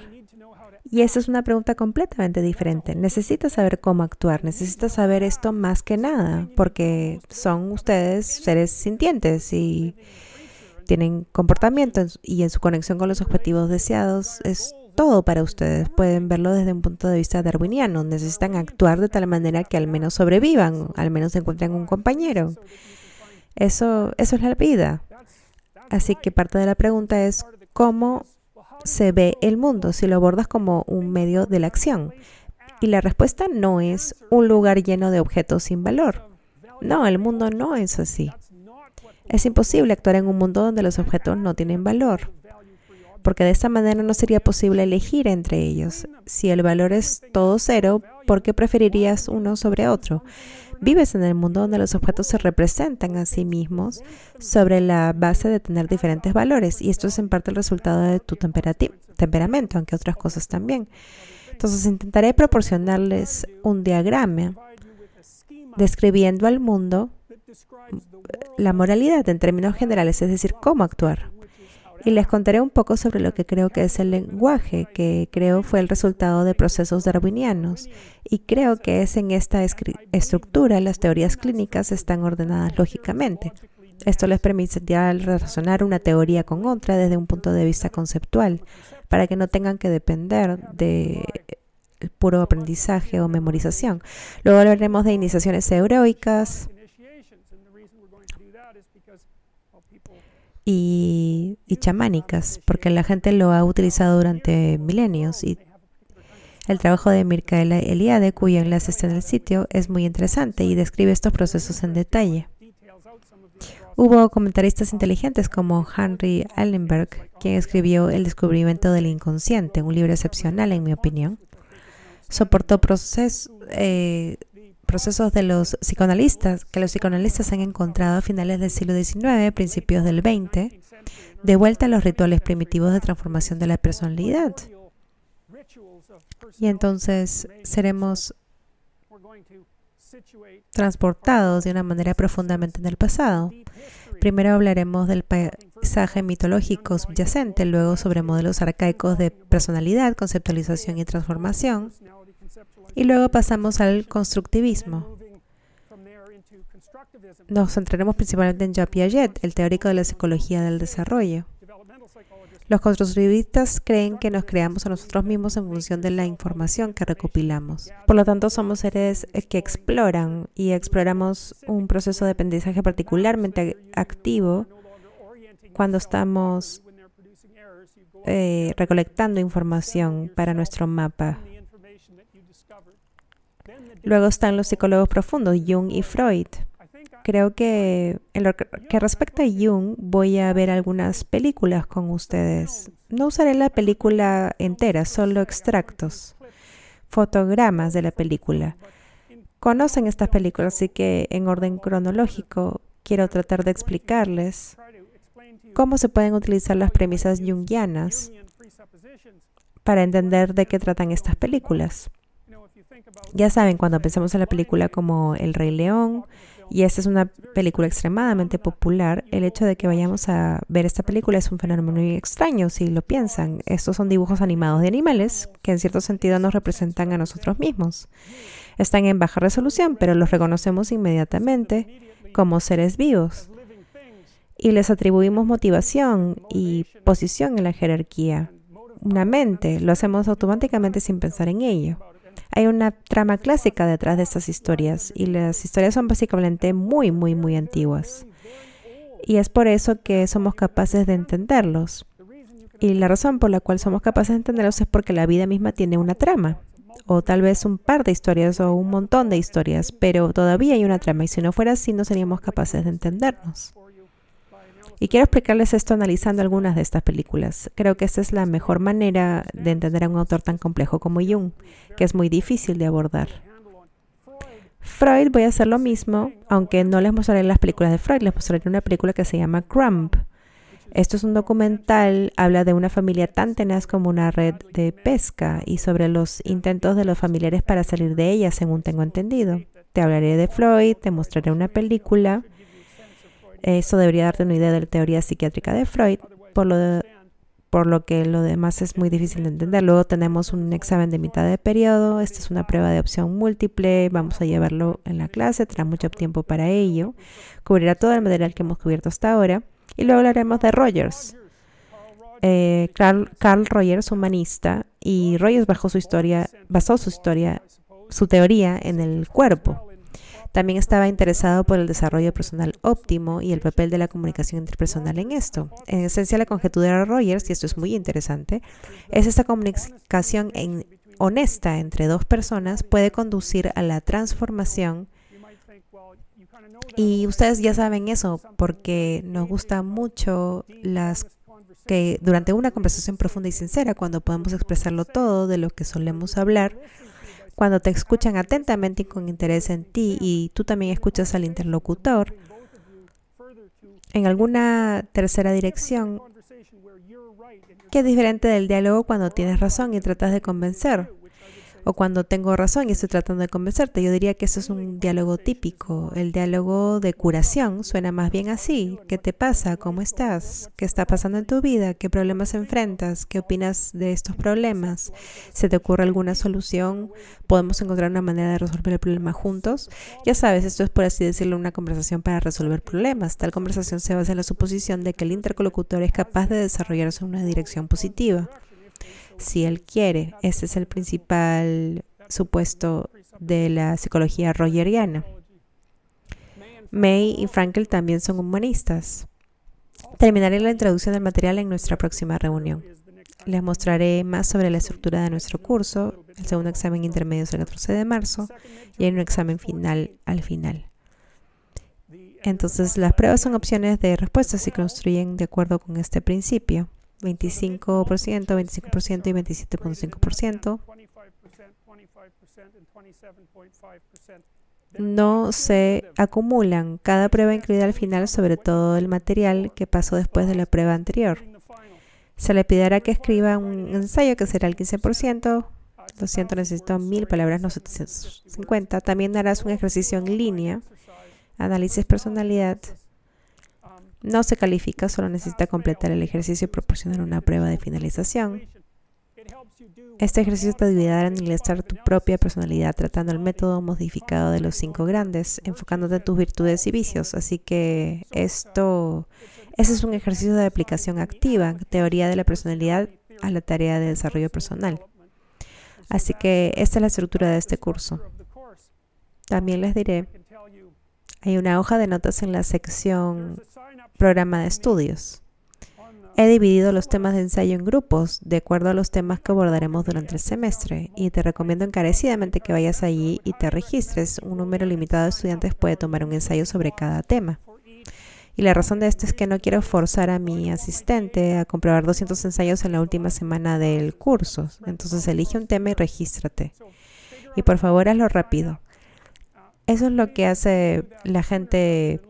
Y esa es una pregunta completamente diferente. Necesitas saber cómo actuar, necesitas saber esto más que nada, porque son ustedes seres sintientes y tienen comportamientos y en su conexión con los objetivos deseados es todo para ustedes. Pueden verlo desde un punto de vista darwiniano. Necesitan actuar de tal manera que al menos sobrevivan, al menos encuentren un compañero. Eso, eso es la vida. Así que parte de la pregunta es cómo se ve el mundo si lo abordas como un medio de la acción. Y la respuesta no es un lugar lleno de objetos sin valor. No, el mundo no es así. Es imposible actuar en un mundo donde los objetos no tienen valor porque de esta manera no sería posible elegir entre ellos. Si el valor es todo cero, ¿por qué preferirías uno sobre otro? Vives en el mundo donde los objetos se representan a sí mismos sobre la base de tener diferentes valores y esto es en parte el resultado de tu temperamento, aunque otras cosas también. Entonces intentaré proporcionarles un diagrama describiendo al mundo la moralidad en términos generales, es decir, cómo actuar. Y les contaré un poco sobre lo que creo que es el lenguaje, que creo fue el resultado de procesos darwinianos. Y creo que es en esta estructura las teorías clínicas están ordenadas lógicamente. Esto les permite relacionar una teoría con otra desde un punto de vista conceptual, para que no tengan que depender de puro aprendizaje o memorización. Luego hablaremos de iniciaciones heroicas, y, chamánicas, porque la gente lo ha utilizado durante milenios y el trabajo de Mirkaela Eliade, cuyo enlace está en el sitio, es muy interesante y describe estos procesos en detalle. Hubo comentaristas inteligentes como Henry Allenberg, quien escribió El descubrimiento del inconsciente, un libro excepcional en mi opinión. Soportó procesos eh, procesos de los psicoanalistas que los psicoanalistas han encontrado a finales del siglo XIX, principios del XX, de vuelta a los rituales primitivos de transformación de la personalidad. Y entonces seremos transportados de una manera profundamente en el pasado. Primero hablaremos del paisaje mitológico subyacente, luego sobre modelos arcaicos de personalidad, conceptualización y transformación, y luego pasamos al constructivismo. Nos centraremos principalmente en Jean Piaget, el teórico de la psicología del desarrollo. Los constructivistas creen que nos creamos a nosotros mismos en función de la información que recopilamos. Por lo tanto, somos seres que exploran y exploramos un proceso de aprendizaje particularmente activo cuando estamos eh, recolectando información para nuestro mapa Luego están los psicólogos profundos, Jung y Freud. Creo que en lo que respecta a Jung, voy a ver algunas películas con ustedes. No usaré la película entera, solo extractos, fotogramas de la película. Conocen estas películas, así que en orden cronológico quiero tratar de explicarles cómo se pueden utilizar las premisas jungianas para entender de qué tratan estas películas. Ya saben, cuando pensamos en la película como El Rey León, y esta es una película extremadamente popular, el hecho de que vayamos a ver esta película es un fenómeno muy extraño, si lo piensan. Estos son dibujos animados de animales que en cierto sentido nos representan a nosotros mismos. Están en baja resolución, pero los reconocemos inmediatamente como seres vivos. Y les atribuimos motivación y posición en la jerarquía. Una mente, lo hacemos automáticamente sin pensar en ello. Hay una trama clásica detrás de estas historias y las historias son básicamente muy, muy, muy antiguas. Y es por eso que somos capaces de entenderlos. Y la razón por la cual somos capaces de entenderlos es porque la vida misma tiene una trama, o tal vez un par de historias o un montón de historias, pero todavía hay una trama y si no fuera así no seríamos capaces de entendernos. Y quiero explicarles esto analizando algunas de estas películas. Creo que esta es la mejor manera de entender a un autor tan complejo como Jung, que es muy difícil de abordar. Freud voy a hacer lo mismo, aunque no les mostraré las películas de Freud, les mostraré una película que se llama Crumb. Esto es un documental, habla de una familia tan tenaz como una red de pesca y sobre los intentos de los familiares para salir de ella, según tengo entendido. Te hablaré de Freud, te mostraré una película eso debería darte una idea de la teoría psiquiátrica de Freud, por lo, por lo que lo demás es muy difícil de entender. Luego tenemos un examen de mitad de periodo. Esta es una prueba de opción múltiple. Vamos a llevarlo en la clase. Tendrá mucho tiempo para ello. Cubrirá todo el material que hemos cubierto hasta ahora. Y luego hablaremos de Rogers. Eh, Carl, Carl, Rogers, humanista, y Rogers bajó su historia, basó su historia, su teoría en el cuerpo. También estaba interesado por el desarrollo personal óptimo y el papel de la comunicación interpersonal en esto. En esencia, la conjetura de Rogers, y esto es muy interesante, es esta comunicación honesta entre dos personas puede conducir a la transformación y ustedes ya saben eso porque nos gusta mucho las que durante una conversación profunda y sincera, cuando podemos expresarlo todo de lo que solemos hablar, cuando te escuchan atentamente y con interés en ti y tú también escuchas al interlocutor, en alguna tercera dirección, que es diferente del diálogo cuando tienes razón y tratas de convencer. O cuando tengo razón y estoy tratando de convencerte. Yo diría que eso es un diálogo típico. El diálogo de curación suena más bien así. ¿Qué te pasa? ¿Cómo estás? ¿Qué está pasando en tu vida? ¿Qué problemas enfrentas? ¿Qué opinas de estos problemas? ¿Se te ocurre alguna solución? ¿Podemos encontrar una manera de resolver el problema juntos? Ya sabes, esto es por así decirlo una conversación para resolver problemas. Tal conversación se basa en la suposición de que el interlocutor es capaz de desarrollarse en una dirección positiva si él quiere. Ese es el principal supuesto de la psicología rogeriana. May y Frankel también son humanistas. Terminaré la introducción del material en nuestra próxima reunión. Les mostraré más sobre la estructura de nuestro curso. El segundo examen intermedio es el 14 de marzo y hay un examen final al final. Entonces, las pruebas son opciones de respuestas y construyen de acuerdo con este principio. 25%, 25% y 27.5%. No se acumulan cada prueba incluida al final sobre todo el material que pasó después de la prueba anterior. Se le pedirá que escriba un ensayo que será el 15%. Lo siento, necesito mil palabras, no 750. También harás un ejercicio en línea, análisis personalidad, no se califica, solo necesita completar el ejercicio y proporcionar una prueba de finalización. Este ejercicio te ayudará a analizar tu propia personalidad tratando el método modificado de los cinco grandes, enfocándote en tus virtudes y vicios. Así que esto, ese es un ejercicio de aplicación activa, teoría de la personalidad a la tarea de desarrollo personal. Así que esta es la estructura de este curso. También les diré, hay una hoja de notas en la sección programa de estudios. He dividido los temas de ensayo en grupos de acuerdo a los temas que abordaremos durante el semestre y te recomiendo encarecidamente que vayas allí y te registres. Un número limitado de estudiantes puede tomar un ensayo sobre cada tema. Y la razón de esto es que no quiero forzar a mi asistente a comprobar 200 ensayos en la última semana del curso. Entonces elige un tema y regístrate. Y por favor hazlo rápido. Eso es lo que hace la gente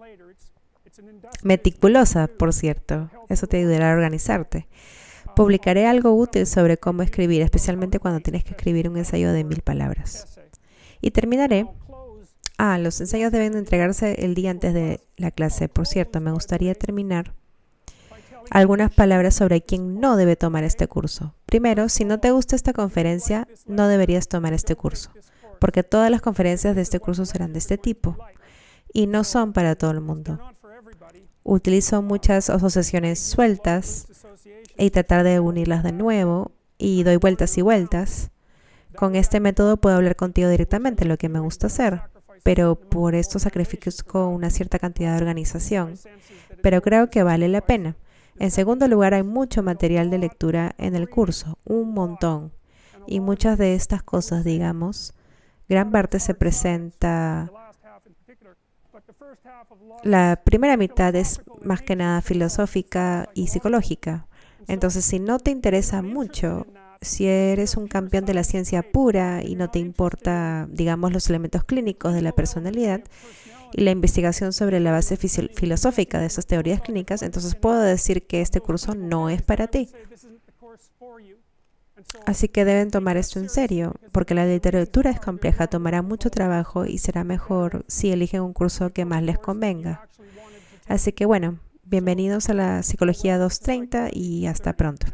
Meticulosa, por cierto. Eso te ayudará a organizarte. Publicaré algo útil sobre cómo escribir, especialmente cuando tienes que escribir un ensayo de mil palabras. Y terminaré. Ah, los ensayos deben entregarse el día antes de la clase. Por cierto, me gustaría terminar algunas palabras sobre quién no debe tomar este curso. Primero, si no te gusta esta conferencia, no deberías tomar este curso, porque todas las conferencias de este curso serán de este tipo y no son para todo el mundo utilizo muchas asociaciones sueltas y tratar de unirlas de nuevo y doy vueltas y vueltas. Con este método puedo hablar contigo directamente, lo que me gusta hacer, pero por esto sacrifico una cierta cantidad de organización. Pero creo que vale la pena. En segundo lugar, hay mucho material de lectura en el curso, un montón. Y muchas de estas cosas, digamos, gran parte se presenta la primera mitad es más que nada filosófica y psicológica. Entonces, si no te interesa mucho, si eres un campeón de la ciencia pura y no te importa, digamos, los elementos clínicos de la personalidad y la investigación sobre la base filosófica de esas teorías clínicas, entonces puedo decir que este curso no es para ti. Así que deben tomar esto en serio, porque la literatura es compleja, tomará mucho trabajo y será mejor si eligen un curso que más les convenga. Así que bueno, bienvenidos a la Psicología 230 y hasta pronto.